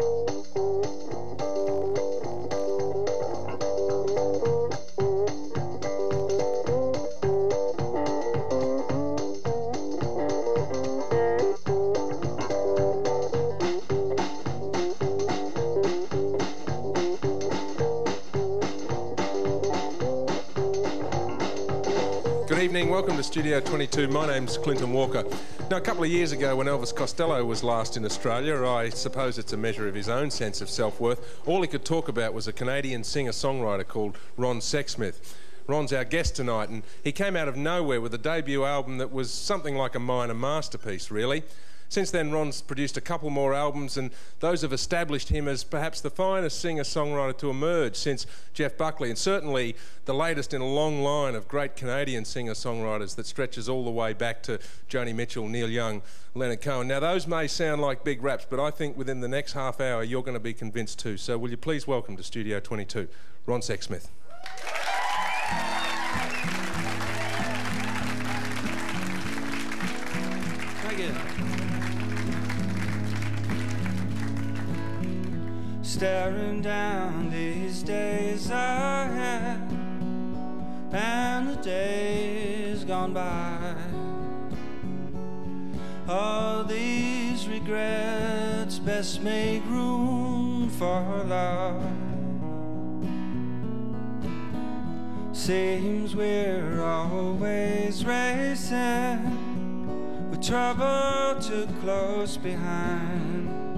welcome to Studio 22. My name's Clinton Walker. Now, a couple of years ago, when Elvis Costello was last in Australia, I suppose it's a measure of his own sense of self worth, all he could talk about was a Canadian singer songwriter called Ron Sexsmith. Ron's our guest tonight, and he came out of nowhere with a debut album that was something like a minor masterpiece, really. Since then, Ron's produced a couple more albums, and those have established him as perhaps the finest singer songwriter to emerge since Jeff Buckley, and certainly the latest in a long line of great Canadian singer songwriters that stretches all the way back to Joni Mitchell, Neil Young, Leonard Cohen. Now, those may sound like big raps, but I think within the next half hour you're going to be convinced too. So, will you please welcome to Studio 22 Ron Sexsmith? Staring down these days I ahead and the days gone by. All these regrets best make room for love. Seems we're always racing with trouble too close behind.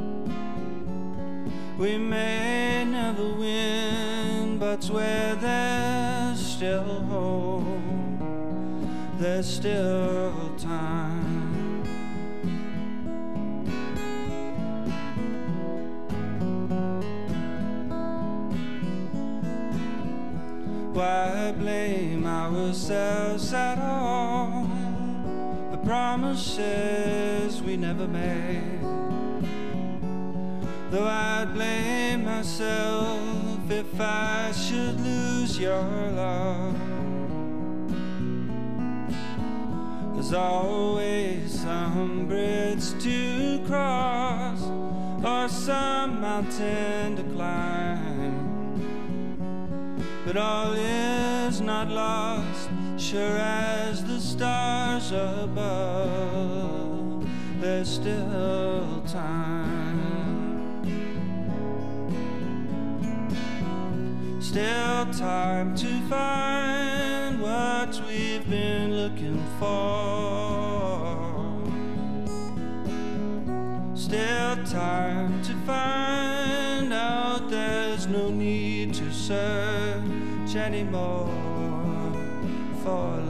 We may never win, but where there's still hope, there's still time. Why blame ourselves at all? The promises we never made Though I'd blame myself if I should lose your love. There's always some bridge to cross or some mountain to climb. But all is not lost, sure as the stars above. There's still time. Still time to find what we've been looking for. Still time to find out there's no need to search anymore for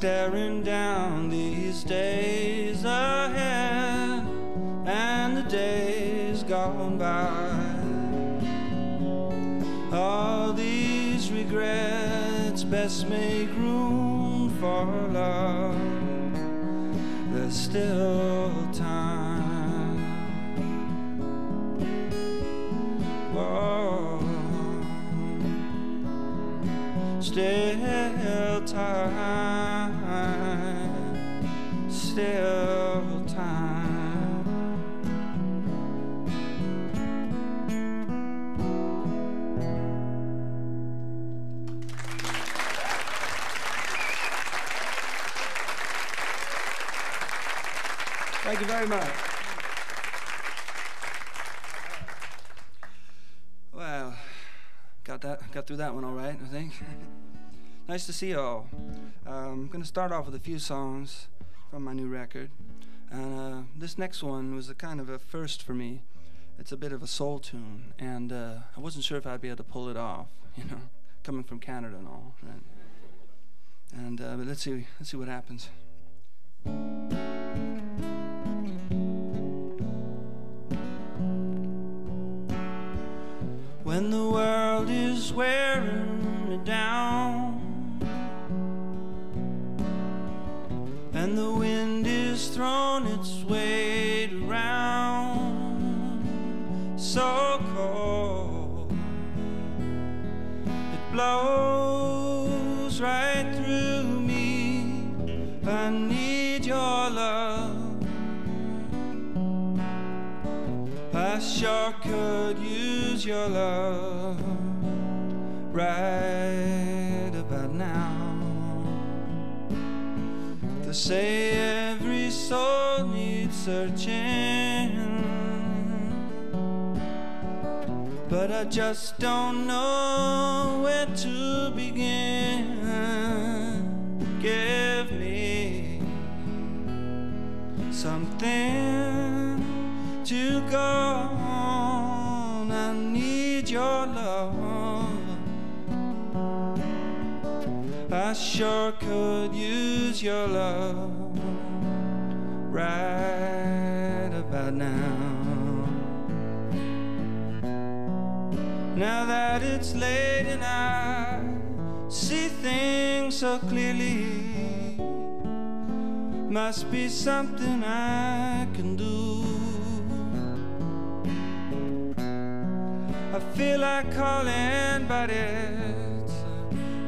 staring down these days ahead and the days gone by. All these regrets best make room for love. There's still time. Oh, still Thank you very much. Well, got that, got through that one all right, I think. nice to see you all. Um, I'm going to start off with a few songs from my new record. And uh, this next one was a kind of a first for me. It's a bit of a soul tune, and uh, I wasn't sure if I'd be able to pull it off, you know, coming from Canada and all. Right? And uh, but let's see, let's see what happens. When the world is wearing me down it blows right through me. I need your love. I sure could use your love right about now. They say every soul needs searching, but I just don't know where to begin. Give me something to go on. I need your love. I sure could use your love right about now. Now that it's late and I see things so clearly, must be something I can do. I feel like calling, but it's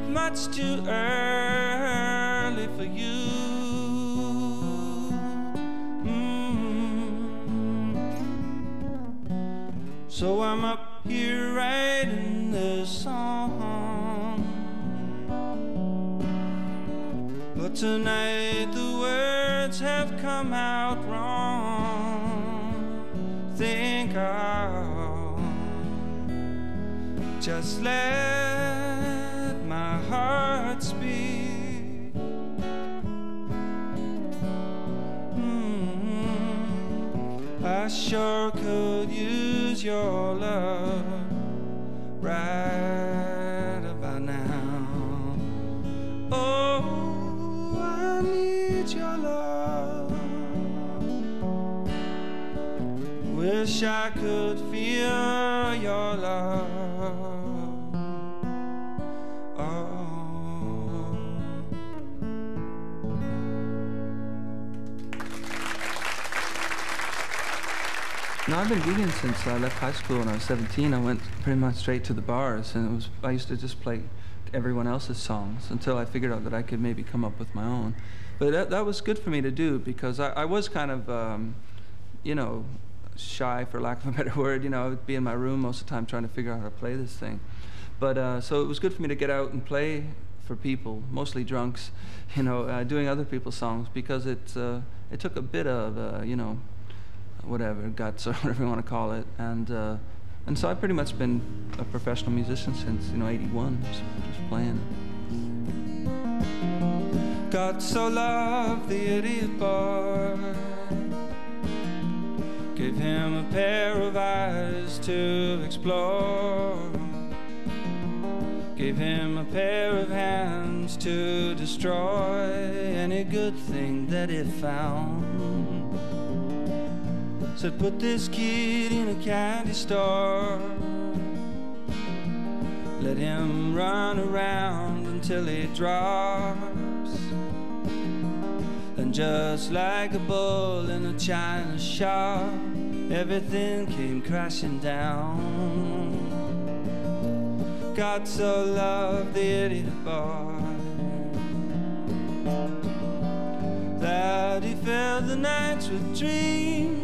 much too early for you. Mm. So I'm up here writing this song. But tonight the words have come out wrong. Think I'll just let my heart speak. Mm, I sure could use your love right about now. Oh, I need your love. Wish I could feel I've been gigging since I left high school when I was 17. I went pretty much straight to the bars, and it was I used to just play everyone else's songs until I figured out that I could maybe come up with my own. But that, that was good for me to do because I, I was kind of, um, you know, shy for lack of a better word. You know, I would be in my room most of the time trying to figure out how to play this thing. But uh, so it was good for me to get out and play for people, mostly drunks, you know, uh, doing other people's songs because it uh, it took a bit of, uh, you know, whatever guts or whatever you want to call it, and uh, and so I've pretty much been a professional musician since you know '81, just, just playing. God so loved the idiot boy, gave him a pair of eyes to explore, gave him a pair of hands to destroy any good thing that it found. Said, put this kid in a candy store. Let him run around until he drops. And just like a bull in a china shop, everything came crashing down. God so loved the idiot boy that he filled the nights with dreams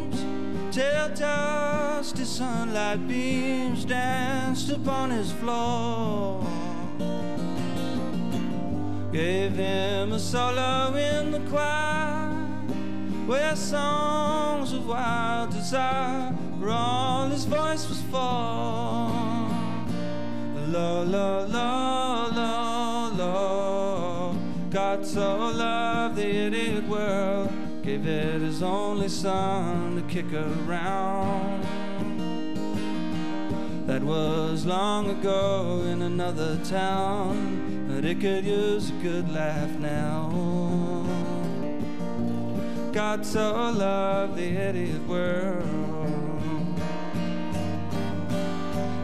dusty sunlight beams danced upon his floor. Gave him a solo in the choir where songs of wild desire were all his voice was for. La la la la la. God so loved the idiot world gave it his only son to kick around. That was long ago in another town, but it could use a good laugh now. God so loved the idiot world.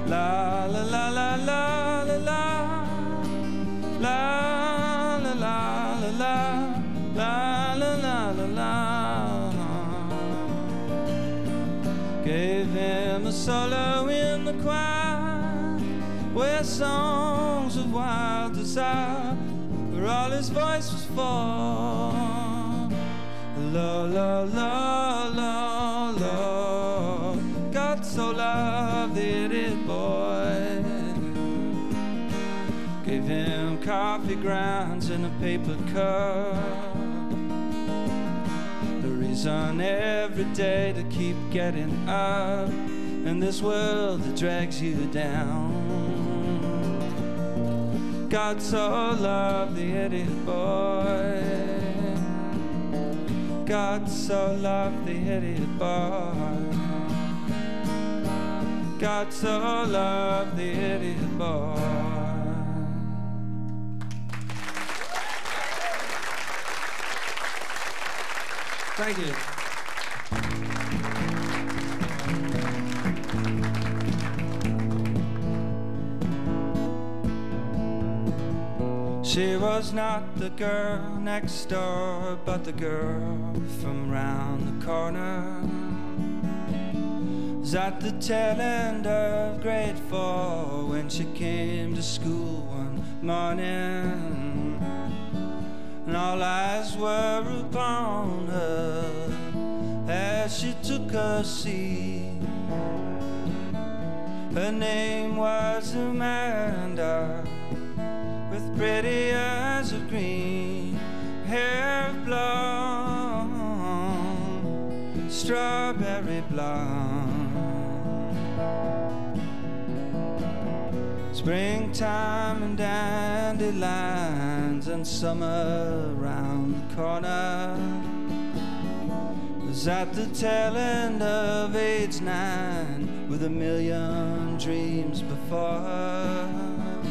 La la la la la la la la la la la la solo in the choir where songs of wild desire where all his voice was formed. la la la la la. God so loved the idiot boy. Gave him coffee grounds in a paper cup. The reason every day to keep getting up in this world that drags you down. God so loved the idiot boy. God so loved the idiot boy. God so loved the idiot boy. Thank you. She was not the girl next door, but the girl from round the corner. Was at the tail end of grade four when she came to school one morning. And all eyes were upon her as she took her seat. Her name was Amanda with pretty eyes of green, hair of blonde, strawberry blonde. Springtime and dandelions and summer round the corner was at the tail end of age nine with a million dreams before her.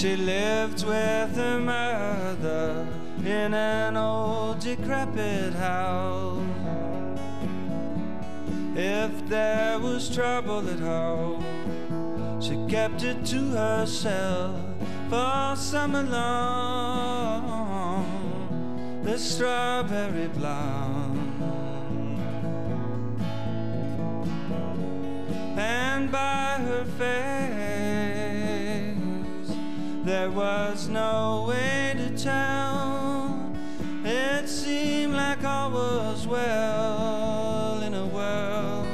She lived with her mother in an old decrepit house. If there was trouble at home, she kept it to herself for summer long. The strawberry blonde. And by her face, there was no way to tell. It seemed like all was well in a world.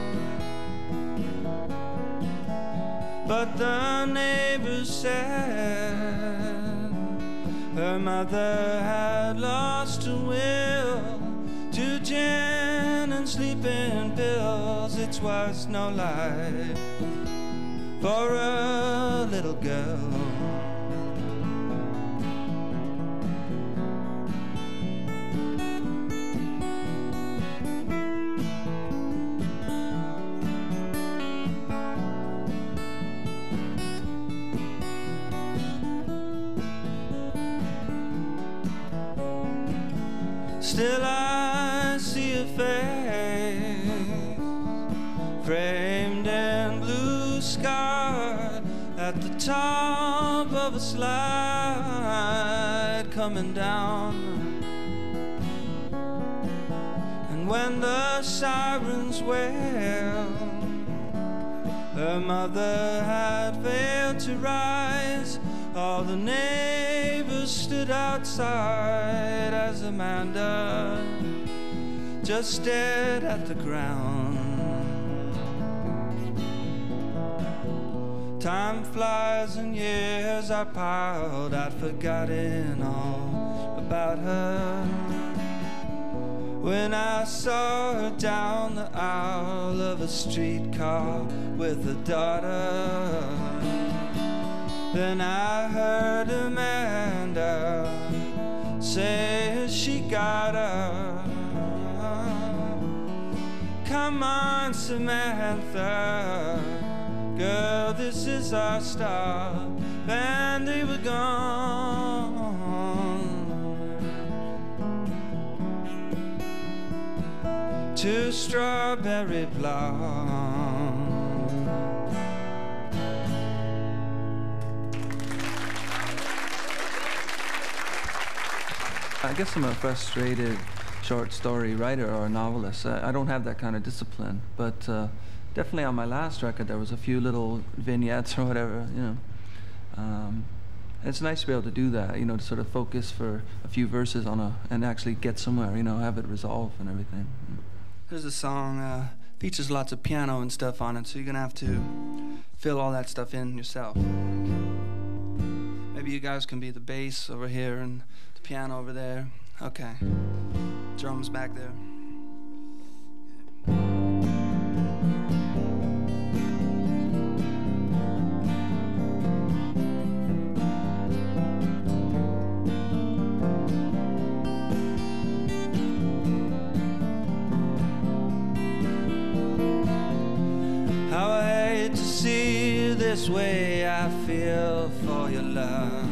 But the neighbors said her mother had lost her will to gin and sleeping pills. It was no life for a little girl. Coming down. And when the sirens wail, her mother had failed to rise. All the neighbors stood outside as Amanda just stared at the ground. Time flies and years are piled. I'd forgotten all about her. When I saw her down the aisle of a streetcar with a daughter, then I heard Amanda say she got her. Come on, Samantha, girl, this is our start. And they were gone. To strawberry blonde. I guess I'm a frustrated short story writer or a novelist. I, I don't have that kind of discipline, but uh, definitely on my last record there was a few little vignettes or whatever, you know, Um, it's nice to be able to do that, you know, to sort of focus for a few verses on a and actually get somewhere, you know, have it resolve and everything. There's a song uh, features lots of piano and stuff on it, so you're gonna have to fill all that stuff in yourself. Maybe you guys can be the bass over here and the piano over there. Okay. Drums back there. This way, I feel for your love.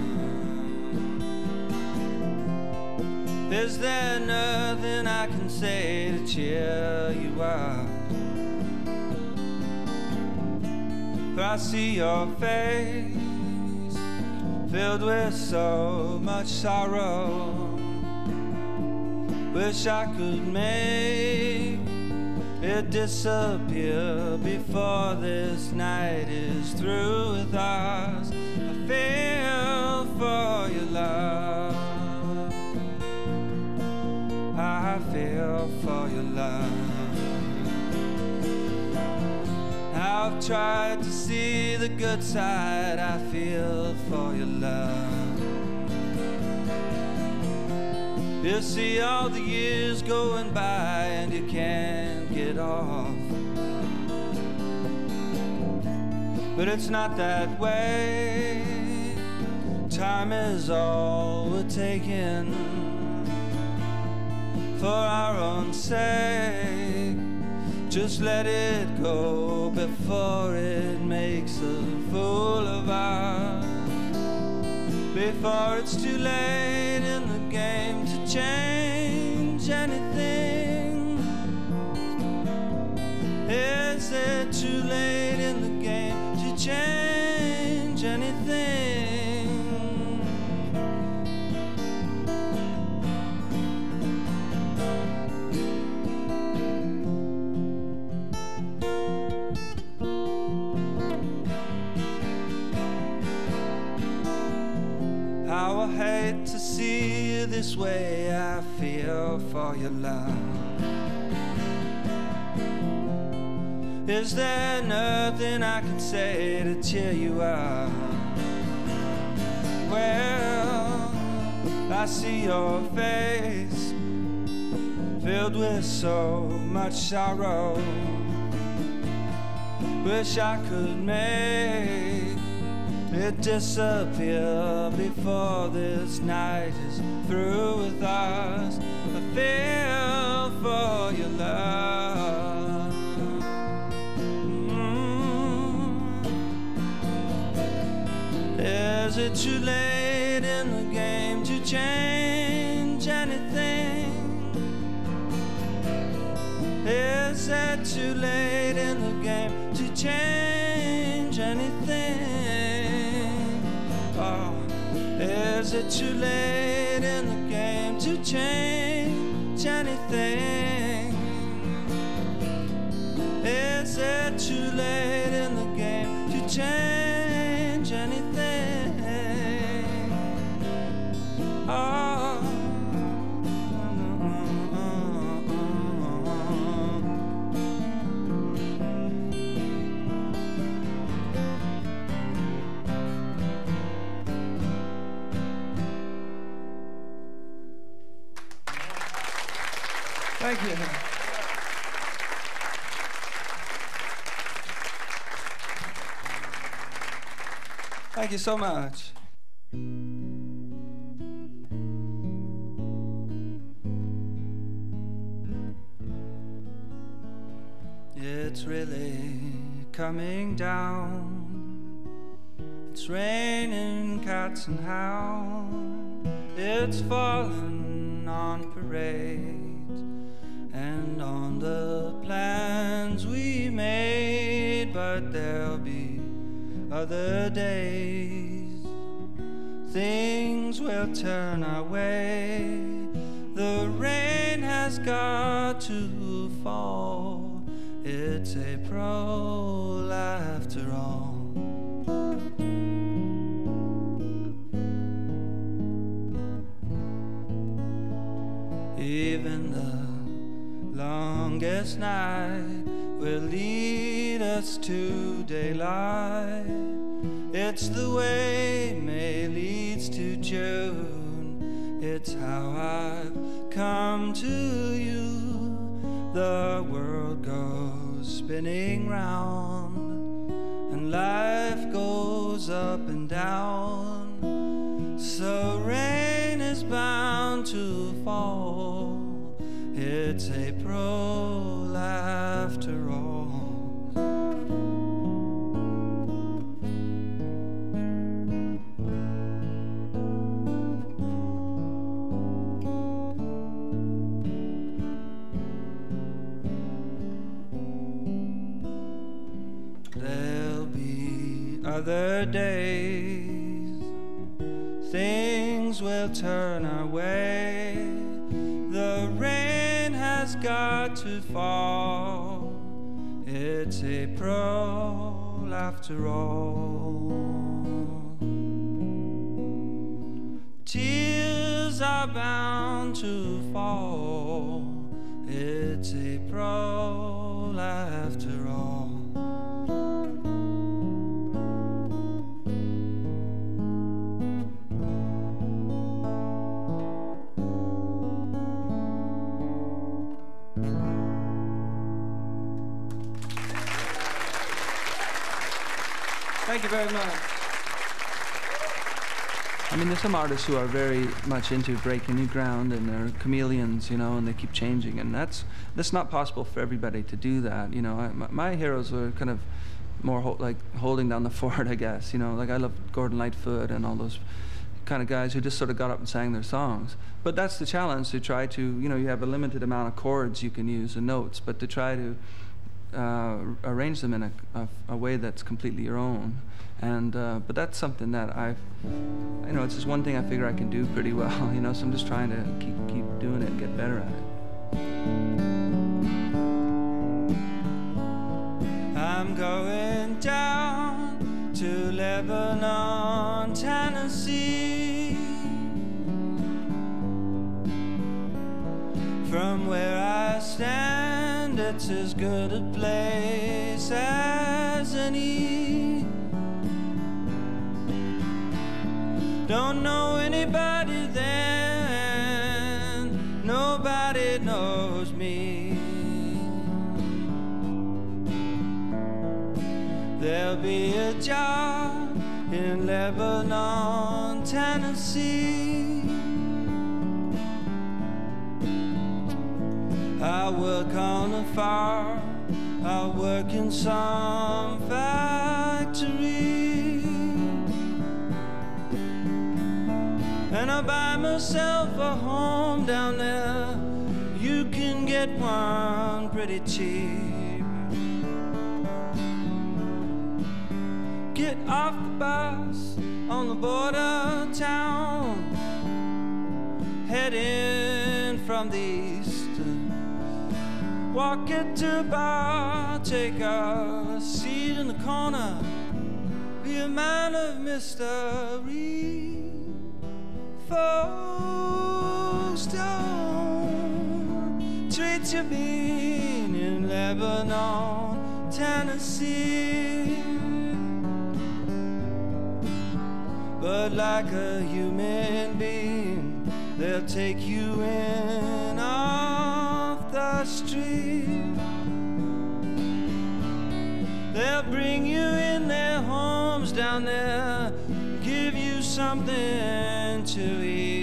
Is there nothing I can say to cheer you up? For I see your face filled with so much sorrow. Wish I could make it disappear before this night is through with us. I feel for your love. I feel for your love. I've tried to see the good side. I feel for your love. You see all the years going by and you can't get off. But it's not that way. Time is all we're taking for our own sake. Just let it go before it makes a fool of us. Before it's too late in the game to change anything. This way. I feel for your love. Is there nothing I can say to cheer you up? Well, I see your face filled with so much sorrow. Wish I could make it disappear before this night is through with us. I feel for your love. Mm. Is it too late in the game to change anything? Is it too late in the game to change is it too late in the game to change anything? Is it too late in the game to change you so much. It's really coming down. It's raining cats and hounds. It's falling on parade and on the plans we made. But there'll be other days. Things will turn our way. The rain has got to fall. It's April after all. Even the longest night will leave to daylight. It's the way May leads to June. It's how I've come to you. The world goes spinning round, and life goes up and down. So rain is bound to fall. It's April after all. Tears are bound to fall. It's April after all. Very much. I mean, there's some artists who are very much into breaking new ground, and they're chameleons, you know, and they keep changing, and that's that's not possible for everybody to do that. You know, I, my, my heroes were kind of more ho- like holding down the fort, I guess. You know, like I love Gordon Lightfoot and all those kind of guys who just sort of got up and sang their songs. But that's the challenge to try to, you know, you have a limited amount of chords you can use and notes, but to try to uh, arrange them in a, a, a way that's completely your own. And uh, but that's something that I've, you know, it's just one thing I figure I can do pretty well. You know, so I'm just trying to keep keep doing it and get better at it. I'm going down to Lebanon, Tennessee. From where I stand, it's as good a place as any. Don't know anybody there, nobody knows me. There'll be a job in Lebanon, Tennessee. I work on a farm, I work in some factory. And I buy myself a home down there. You can get one pretty cheap. Get off the bus on the border town, heading from the east. Walk it to the bar, take a seat in the corner, be a man of mystery. Folks don't treat you mean in Lebanon, Tennessee. But like a human being, they'll take you in street. They'll bring you in their homes down there, give you something to eat.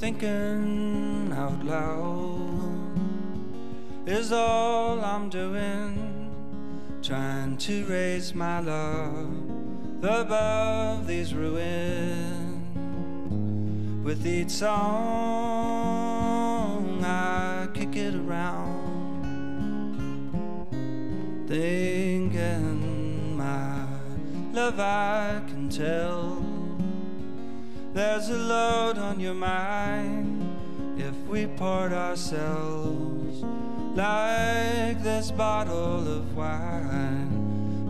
Thinking out loud is all I'm doing, trying to raise my love above these ruins. With each song, I around, thinking my love I can tell. There's a load on your mind if we poured ourselves like this bottle of wine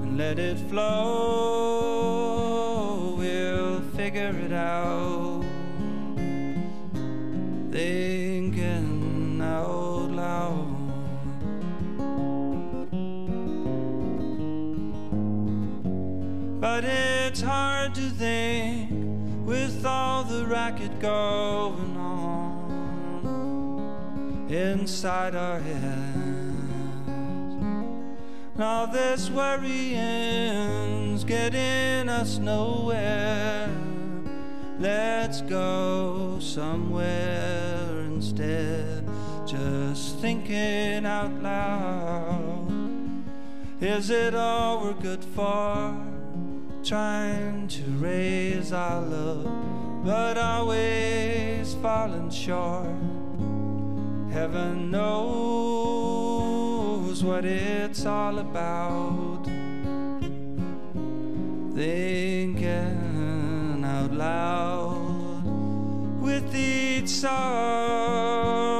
and let it flow. Going on inside our heads. Now this worrying's getting us nowhere. Let's go somewhere instead. Just thinking out loud. Is it all we're good for? Trying to raise our love, but always falling short. Heaven knows what it's all about. Thinking out loud with each song,